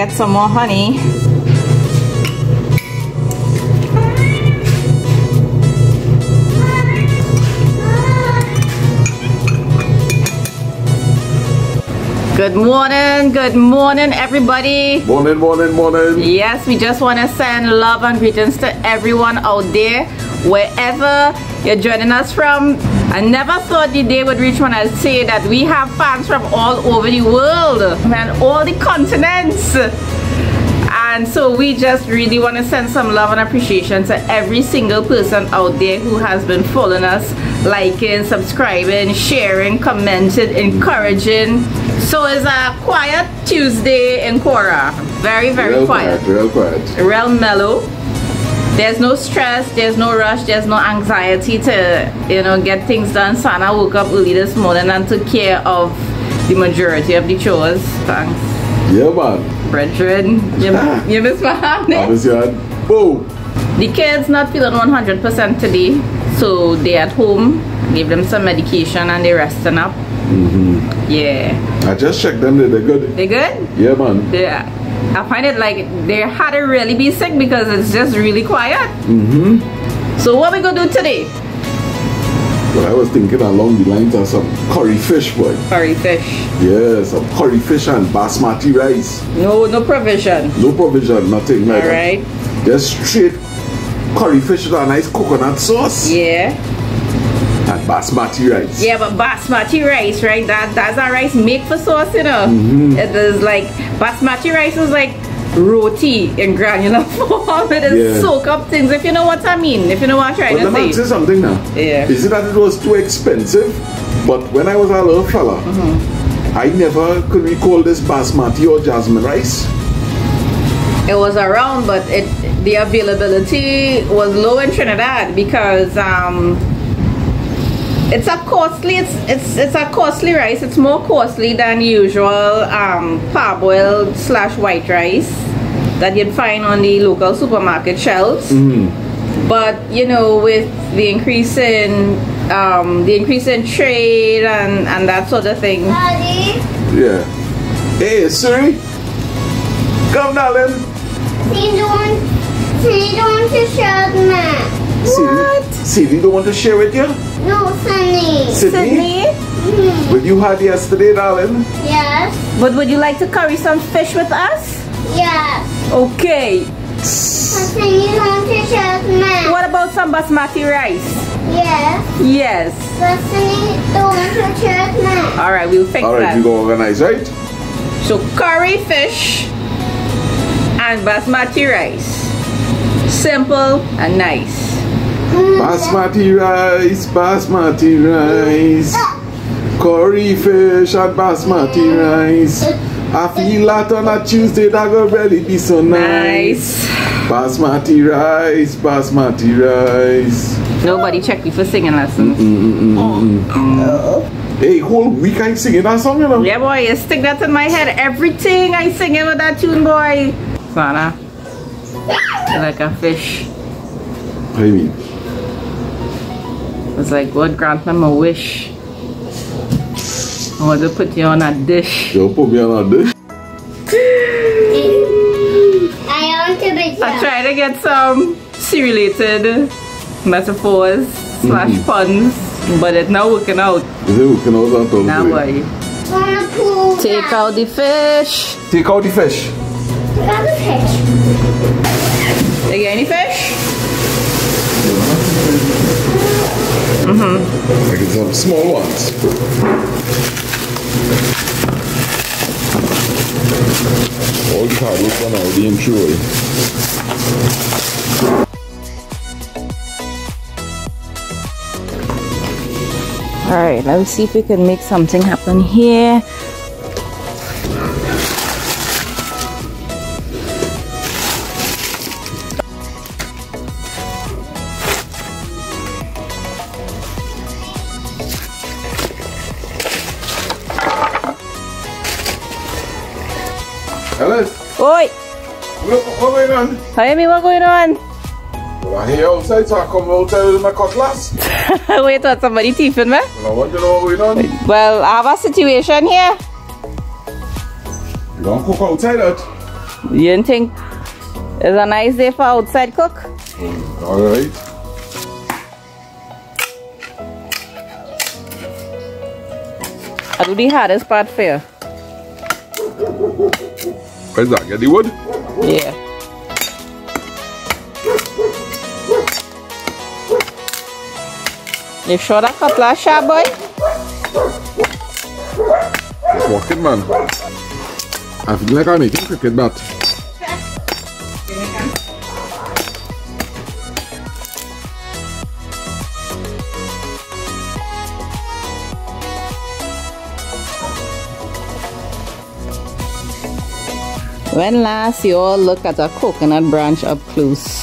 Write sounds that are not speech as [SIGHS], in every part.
Get some more honey. Good morning, good morning, everybody. Morning, morning, morning. Yes, we just want to send love and greetings to everyone out there, wherever you're joining us from. I never thought the day would reach when I say that we have fans from all over the world and all the continents. And so we just really want to send some love and appreciation to every single person out there who has been following us, liking, subscribing, sharing, commenting, encouraging. So it's a quiet Tuesday in Caura. Very, very real quiet. quiet. Real quiet. Real mellow. There's no stress, there's no rush, there's no anxiety to, you know, get things done. So Sana woke up early this morning and took care of the majority of the chores. Thanks. Yeah, man. Brethren, you, you miss my hand. Obviously, I boom. The kids not feeling 100% today, so they at home. Give them some medication and they resting up. Mm-hmm. Yeah, I just checked them. They're good. they good. Yeah, man. Yeah, I find it like they had to really be sick because it's just really quiet. Mm-hmm. So what we gonna do today? But I was thinking along the lines of some curry fish, boy. Curry fish. Yeah, some curry fish and basmati rice. No, no provision. No provision, nothing like All that. right. Just straight curry fish with a nice coconut sauce Yeah. and basmati rice. Yeah, but basmati rice, right? That that's a rice made for sauce, you know. Mm-hmm. It is like basmati rice is like roti in granular form. It is Yeah. soak up things. If you know what I mean. If you know what I'm trying But to let me say. something now. Yeah. Is it that it was too expensive? But when I was a little fella, Mm-hmm. I never could recall this basmati or jasmine rice. It was around, but it the availability was low in Trinidad because um, it's a costly it's it's it's a costly rice. It's more costly than usual um, parboiled slash white rice that you'd find on the local supermarket shelves. But you know, with the increase in um, the increase in trade and and that sort of thing, Daddy, Yeah. Hey, Siri. Come, darling. see don't see don't want to shut me. What? Siri don't want to share with you? No, Sunny. Sydney. What you had yesterday, darling? Yes, But would you like to curry some fish with us? yes. Okay. Sunny don't to shut me. What about some basmati rice? Yes, Yes. but Sunny don't to shut me. All right, we'll fix All right, that. you go organize, right? So curry fish and basmati rice. Simple and nice. Basmati rice, basmati rice. Curry fish and basmati rice. I feel that on a Tuesday that will really be so nice. Nice. Basmati rice, basmati rice. Nobody checked me for singing lessons. Mm, mm, mm, oh. Hey, whole week I singing that song, you know? Yeah, boy, you stick that in my head. Everything I sing in with that tune, boy. Sana. Like a fish. What do you mean? It's like, God grant me my wish. I want to put you on a dish. Yo, put me on a dish. I want to be I try to get some sea-related metaphors slash mm-hmm. puns, but it's not working out. Is it working out that all Now, the way? boy. Take out the fish. Take out the fish. Look at the fish. You get any fish? Like it's some small ones. All right, let's see if we can make something happen here. Going on? tell me what's going on? Well, I hear outside, so I come outside with my cutlass. [LAUGHS] Wait, thought somebody teething me? And I want to know what's going on. Well, I have a situation here. You don't cook outside that. You didn't think it's a nice day for outside cook? Mm, all right. I do the hardest part for you. Where's that? Get the wood? Yeah. Ah, you sure that cutlass sharp, boy? It's working, man. I feel like I'm eating cricket bat. When last you all look at a coconut branch up close?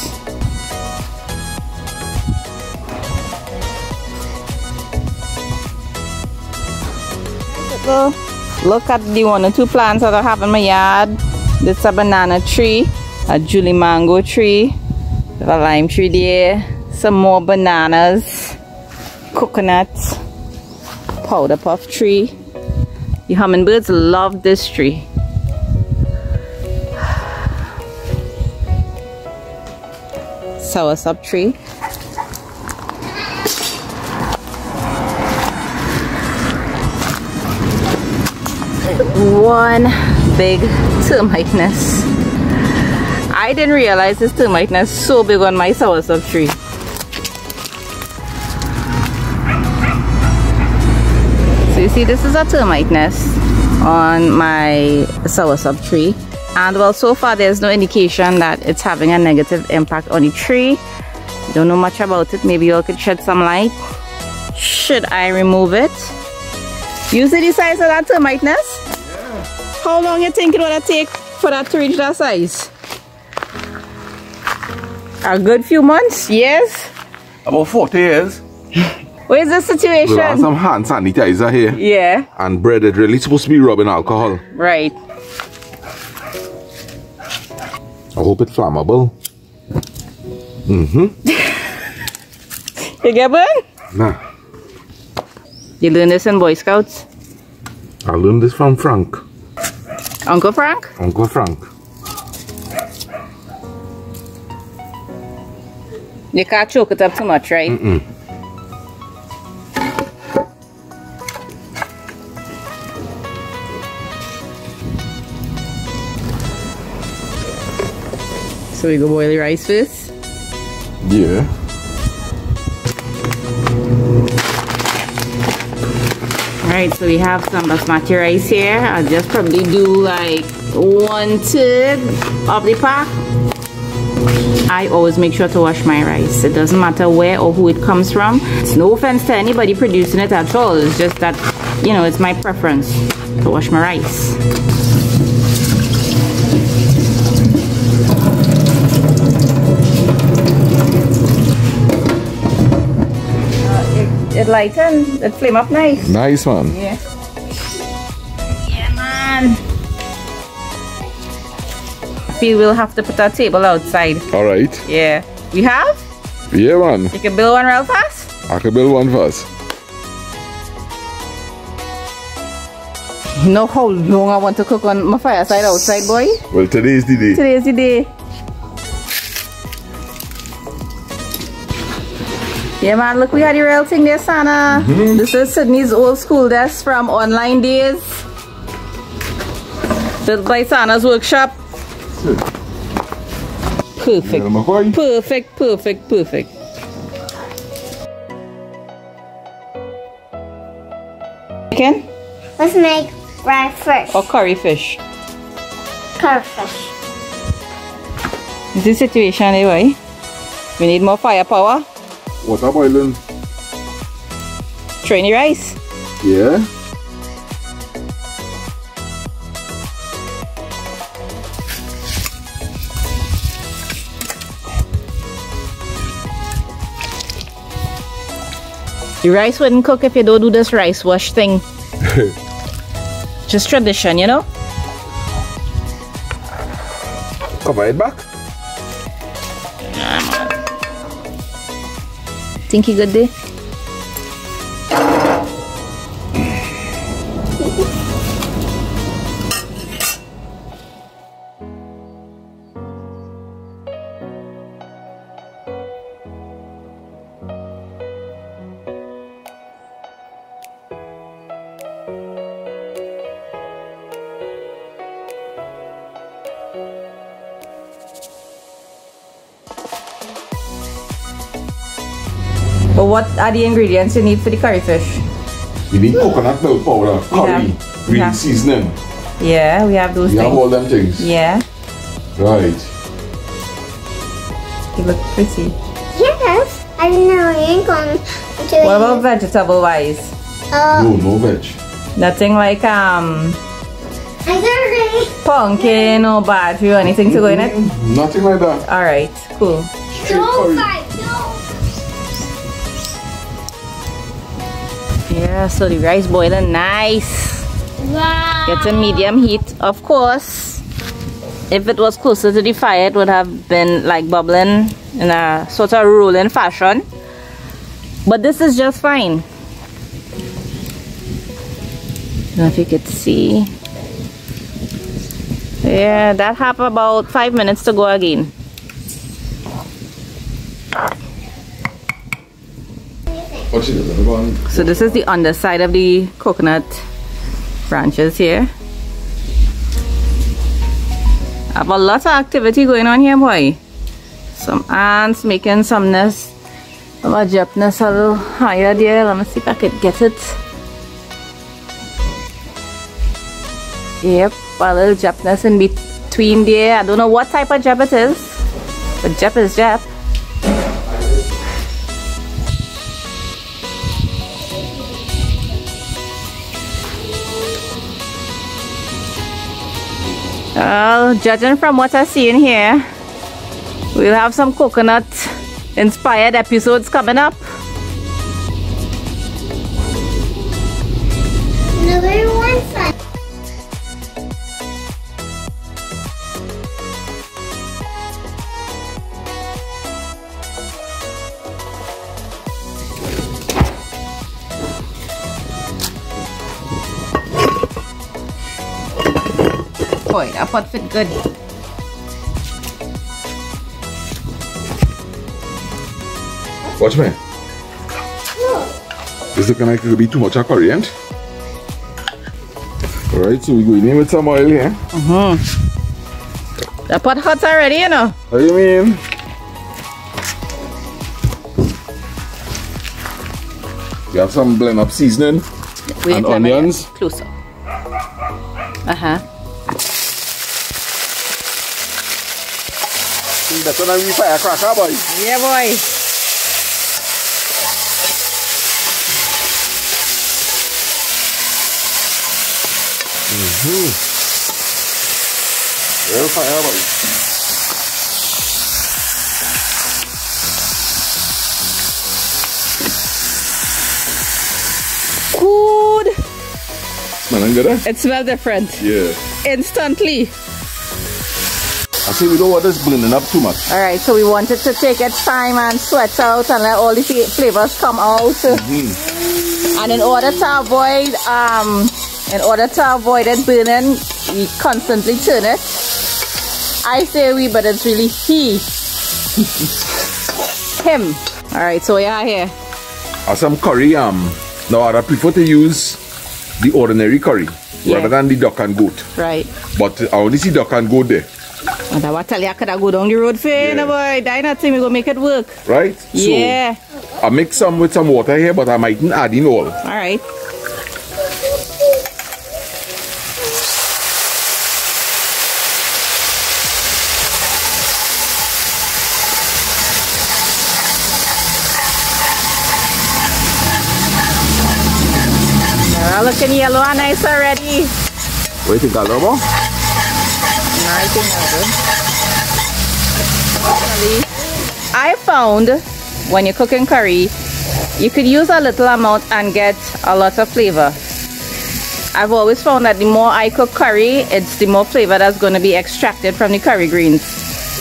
Look at the one or two plants that I have in my yard. This a banana tree, a Julie mango tree, a lime tree there, some more bananas, coconuts, powder puff tree. The hummingbirds love this tree. [SIGHS] soursop tree. One big termite nest. I didn't realize this termite nest so big on my soursop tree. So you see this is a termite nest on my soursop tree and well so far there's no indication that it's having a negative impact on the tree don't know much about it maybe you all could shed some light should I remove it you see the size of that termite nest. How long you think it would take for that to reach that size a good few months yes About 40 years. what is the situation? We have situation some hand sanitizer here. yeah And bread is really supposed to be rubbing alcohol. right I hope it's flammable. Mm-hmm. [LAUGHS] you get burned Nah. you learn this in boy scouts I learned this from Frank. Uncle frank Uncle Frank. you can't choke it up too much right Mm-mm. So we go boil the rice first. Yeah. Alright, so we have some basmati rice here. I'll just probably do like one third of the pack. I always make sure to wash my rice. It doesn't matter where or who it comes from. It's no offense to anybody producing it at all. It's just that, you know, it's my preference to wash my rice. It, it lighten, it flame up nice. Nice one. Yeah. Yeah, man. We'll have to put our table outside. Alright. Yeah. We have? Yeah man. You can build one real fast? I can build one first. You know how long I want to cook on my fireside outside, boy? Well today is the day. Today is the day. Yeah, man, look, we had the real thing there, Sana. Mm-hmm. This is Sydney's old school desk from online days. Built by Sana's workshop. Perfect. Yeah, my boy. Perfect, perfect, perfect. Chicken Let's make fried fish. or curry fish? Curry fish. This is the situation eh, anyway. We need more firepower. Water boiling. Train the rice. Yeah. The rice wouldn't cook if you don't do this rice wash thing. [LAUGHS] Just tradition, you know? Cover it back. Think you good there? What are the ingredients you need for the curry fish? You need coconut milk powder, curry, Yeah. green Yeah. seasoning. Yeah, we have those You have all them things. Yeah, Right. You look pretty. Yes. I know you ain't going to What about vegetable wise? Uh, No, no veg. Nothing like um I got it. pumpkin or battery or anything to go in it? Nothing like that. Alright, cool. Straight Go curry. fight. Go. Yeah, so the rice boiling nice. Wow. Get a medium heat, of course. If it was closer to the fire, it would have been like bubbling in a sort of rolling fashion. But this is just fine. Don't know if you could see. Yeah, that have about five minutes to go again. What you doing? Go on. So this is the underside of the coconut branches here. I have a lot of activity going on here, boy. Some ants making some nest. of a jump nest a little higher there. Let me see if I could get it. Yep, a little nest in between there. I don't know what type of jump it is, but jump is jump. Well, judging from what I see in here, we'll have some coconut inspired episodes coming up. Number one that pot fit good. Watch me. This looking like it could be too much of curry, ain't? Alright, so we go in with some oil here. Uh huh. The pot hot already, you know. What do you mean? We have some blend up seasoning. Wait, And let me get onions? Closer. Uh-huh. That's when we firecracker, boy. Yeah, boy. Real fire, boy. Good. Smelling good, eh? It smells different. Yeah. Instantly. Say we don't want this blending up too much. Alright, so we wanted to take its time and sweat out and let all the flavors come out. And in order to avoid um in order to avoid it burning, we constantly turn it. I say we, but it's really he. [LAUGHS] Him. Alright, so yeah here. Or some curry, um, now I prefer to use the ordinary curry Yeah. rather than the duck and goat. Right. But I only see duck and goat there, And I tell you I could have go down the road for you, Yeah. boy. Die not we gonna make it work. right? Yeah. So I mix some with some water here, but I mightn't add in all. Alright. They're looking yellow and nice already. What do you think, Alamo? I found when you're cooking curry, you could use a little amount and get a lot of flavor. I've always found that the more I cook curry, it's the more flavor that's going to be extracted from the curry greens.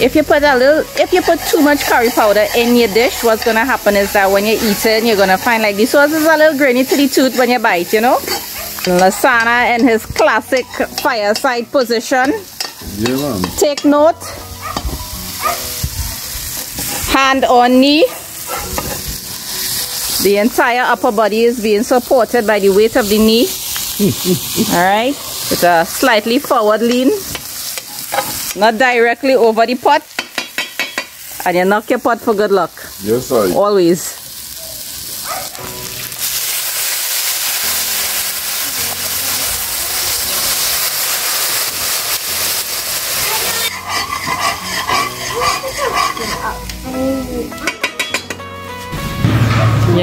If you put a little, if you put too much curry powder in your dish, what's going to happen is that when you're eating, you're going to find like the sauce is a little grainy to the tooth when you bite, you know? Lasana in his classic fireside position. Take note. Hand on knee. The entire upper body is being supported by the weight of the knee. [LAUGHS] Alright. With a slightly forward lean. Not directly over the pot. And you knock your pot for good luck. Yes, I. Always.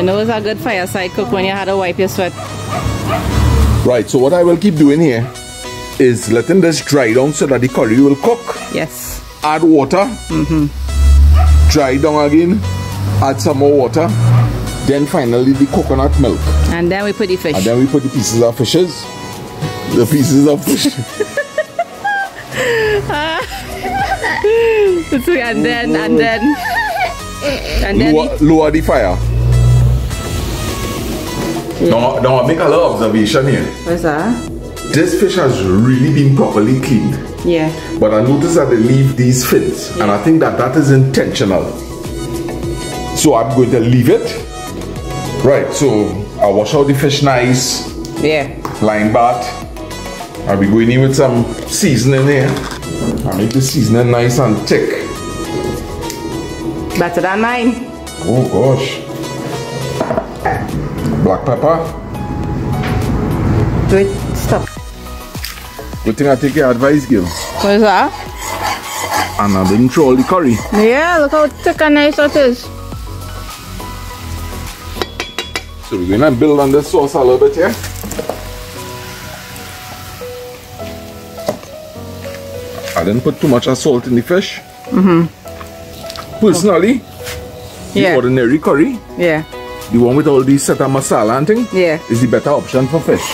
You know it's a good fireside cook when you had to wipe your sweat. Right, so what I will keep doing here is letting this dry down so that the curry will cook. Yes. Add water. Mm-hmm. Dry down again. Add some more water. Then finally the coconut milk. And then we put the fish. And then we put the pieces of fishes. The pieces of fish. [LAUGHS] [LAUGHS] [LAUGHS] and then and then and then lower, lower the fire. Now, now I make a little observation here. what's that? This fish has really been properly cleaned. Yeah. But I notice that they leave these fins, and I think that that is intentional. So I'm going to leave it. Right, so I wash out the fish nice, Yeah. line bath. I'll be going in with some seasoning here. I make the seasoning nice and thick. Better than mine. Oh gosh. Black pepper. Wait, stop. Good thing I take your advice, Gil. What's that? And I didn't throw all the curry. Yeah, look how thick and nice it is. So we're gonna build on this sauce a little bit here. I didn't put too much of salt in the fish. Mm-hmm. Personally, the ordinary curry, Yeah. The one with all these set of masala and thing, Yeah. is the better option for fish.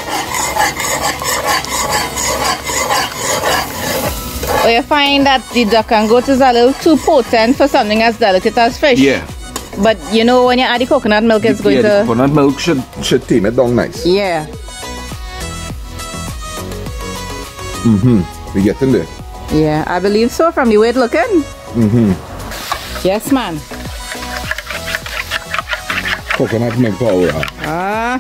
Or you find that the duck and goat is a little too potent for something as delicate as fish. Yeah. But you know when you add the coconut milk it's going yeah, the to coconut milk should should tame it down nice. Yeah. Mm hmm. We getting there. Yeah, I believe so from the way looking. Mm-hmm. Yes, man. Coconut milk power. Ah.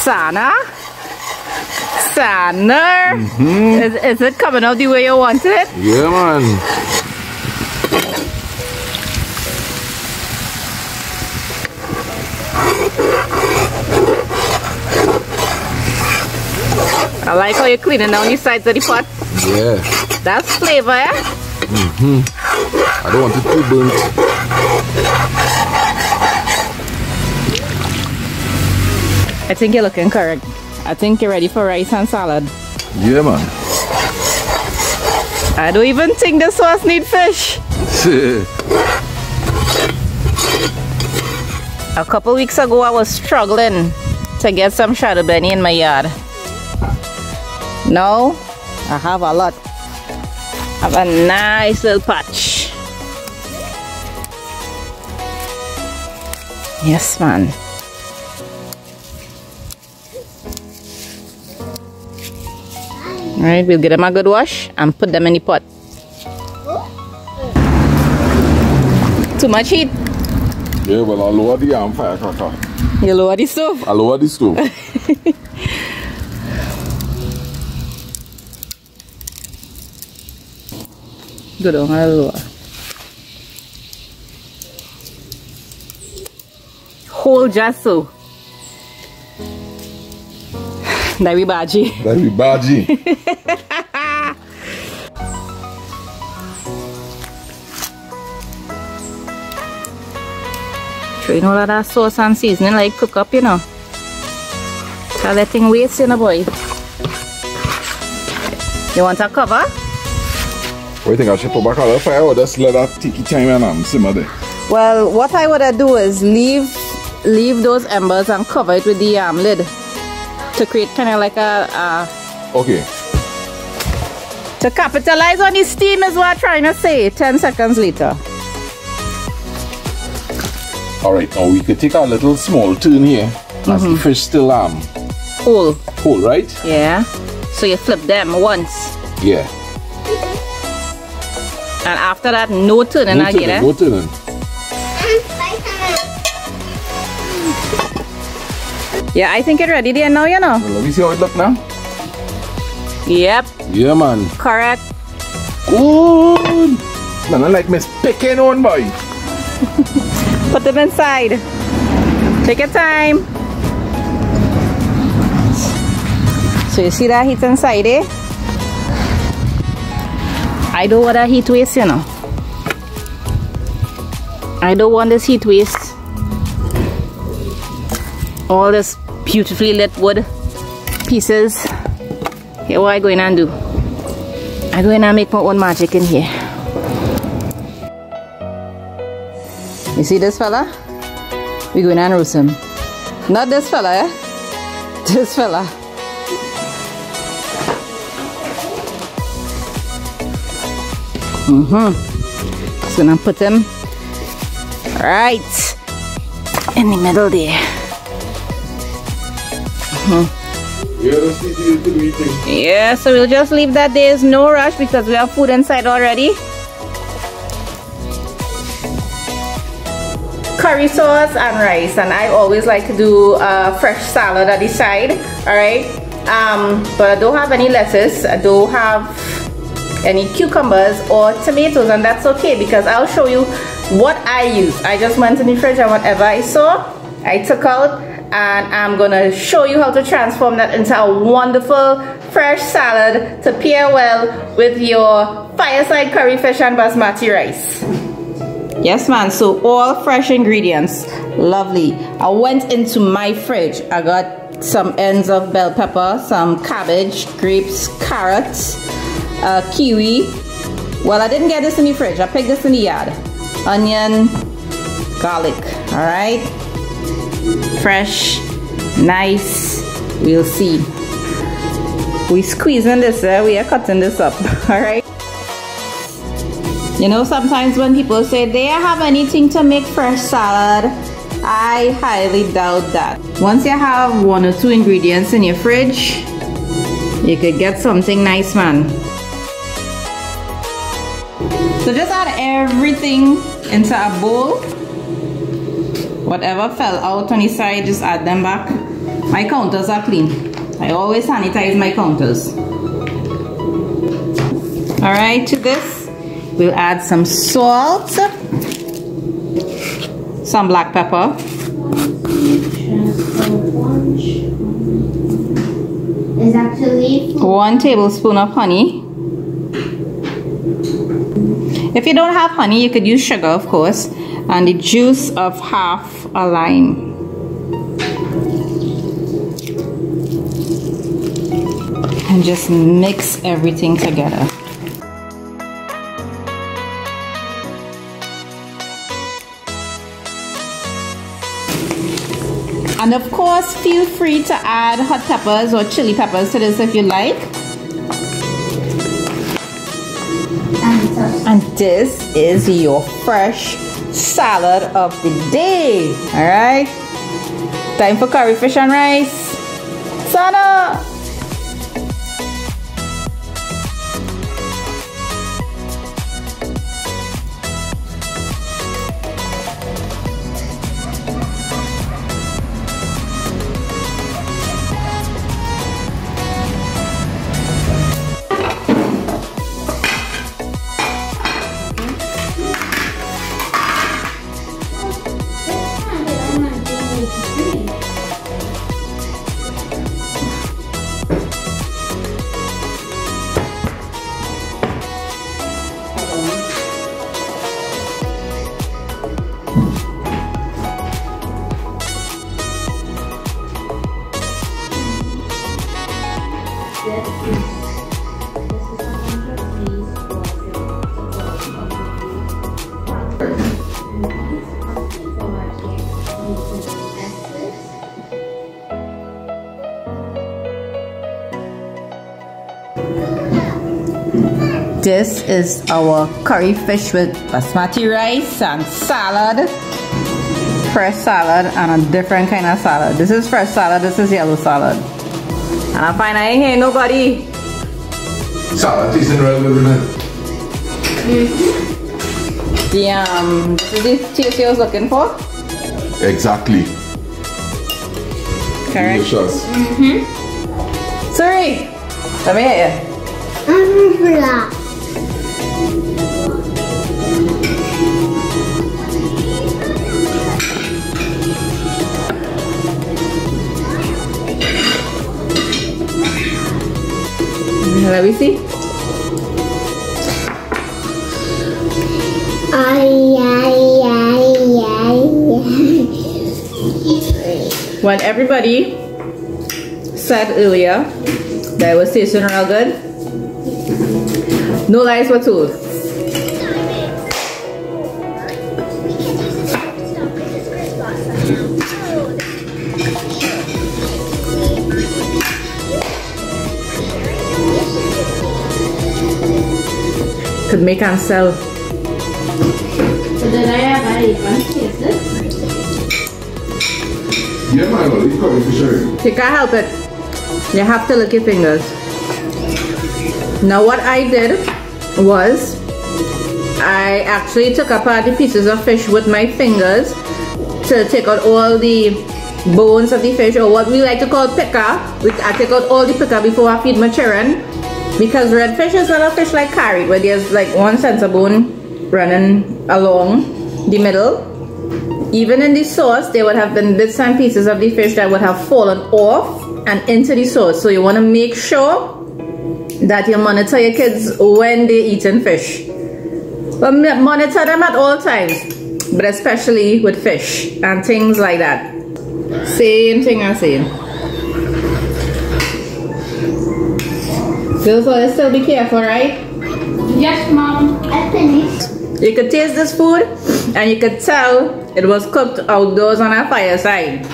Sana? Sana? Is, is it coming out the way you want it? Yeah, man. I like how you're cleaning down the sides of the pot. Yeah. That's flavor, eh? I don't want it too burnt. I think you're looking correct. I think you're ready for rice and salad. Yeah, man. I don't even think the sauce need fish. [LAUGHS] A couple weeks ago, I was struggling to get some shadow benny in my yard. Now, I have a lot. I have a nice little patch. Yes, man. Alright, we'll get them a good wash and put them in the pot. Too much heat. yeah, well, I'll lower the firecracker. You lower the stove. I'll lower the stove. [LAUGHS] Good on, I'll lower. Hold just so. That we baji. That'll be baji. Throwing all of that sauce and seasoning like cook up, you know. Can't let thing waste, you know, boy. You want a cover? What do you think? I should put back on the fire or just let that tiki time and um, simmer there? Well, what I would do is leave leave those embers and cover it with the um, lid to create kind of like a, a Okay. to capitalize on the steam is what I'm trying to say. Ten seconds later. All right. Now we could take a little small turn here. As the fish still um Cool. whole, right? Yeah. So you flip them once, Yeah. And after that, no turning No again. turning, eh? no turning. Yeah, I think it's ready there now. You know. Well, let me see how it look now. Yep. Yeah, man. Correct. Good. Man, I like Miss picking on boy. [LAUGHS] Put them inside. Take your time. So you see that heat inside there? I don't want that heat waste, you know. I don't want this heat waste. All this beautifully lit wood pieces. Here what I go in and do. I go in and make my own magic in here. You see this fella? We go in and roast him. Not this fella, eh? [LAUGHS] This fella. Mm-hmm. Just gonna put them right in the middle there. Mhm. Yeah, so we'll just leave that there's no rush because we have food inside already. Curry sauce and rice and I always like to do a fresh salad at the side, alright? Um, but I don't have any lettuce, I don't have any cucumbers or tomatoes and that's okay because I'll show you what I use. I just went in the fridge and whatever I saw, I took out and I'm gonna show you how to transform that into a wonderful fresh salad to pair well with your fireside curry fish and basmati rice. Yes man, so all fresh ingredients, lovely. I went into my fridge, I got some ends of bell pepper, some cabbage, grapes, carrots, uh, kiwi. Well, I didn't get this in the fridge, I picked this in the yard. Onion, garlic, all right? fresh, nice. We'll see. We squeezing this, uh, we are cutting this up, [LAUGHS] all right? You know, sometimes when people say they have anything to make fresh salad, I highly doubt that. Once you have one or two ingredients in your fridge, you could get something nice, man. So just add everything into a bowl. Whatever fell out on the side just add them back. My counters are clean. I always sanitize my counters. All right to this we'll add some salt some black pepper. Is actually one tablespoon of honey if you don't have honey you could use sugar of course and the juice of half a lime. And just mix everything together. And of course, feel free to add hot peppers or chili peppers to this if you like. And this is your fresh salad of the day. All right. Time for curry fish and rice. Sana. This is our curry fish with basmati rice and salad. Fresh salad and a different kind of salad. This is fresh salad, this is yellow salad. And I find I ain't hear nobody. Salad tasting real good, isn't it? The um, this is the taste you was looking for? Exactly. Correct. Delicious. Sorry. Come here. Umbrella. Let me see. Ay, ay, ay, ay, When everybody said earlier that it was tasting real good, no lies were told. Yeah, man, well, you coming for sure. You can't help it. You have to lick your fingers. Now what I did was I actually took apart the pieces of fish with my fingers to take out all the bones of the fish or what we like to call picker. We- I take out all the picker before I feed my children because redfish is not a fish like carite where there's like one center bone running along the middle even in the sauce, there would have been bits and pieces of the fish that would have fallen off and into the sauce. So you want to make sure that you monitor your kids when they're eating fish. But monitor them at all times, but especially with fish and things like that. Same thing I'm saying. So, so let's still be careful, right? Yes, mom. I finished. You could taste this food and you could tell it was cooked outdoors on a fireside.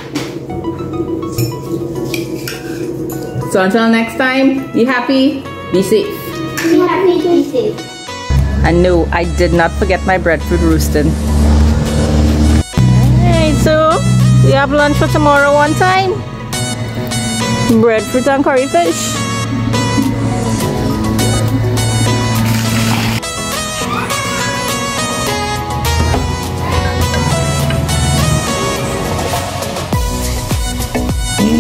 So until next time, be happy, be safe. Be happy be safe. And no, I did not forget my breadfruit roasting. Alright, so we have lunch for tomorrow one time. Breadfruit and curry fish.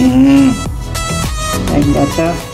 I gotcha.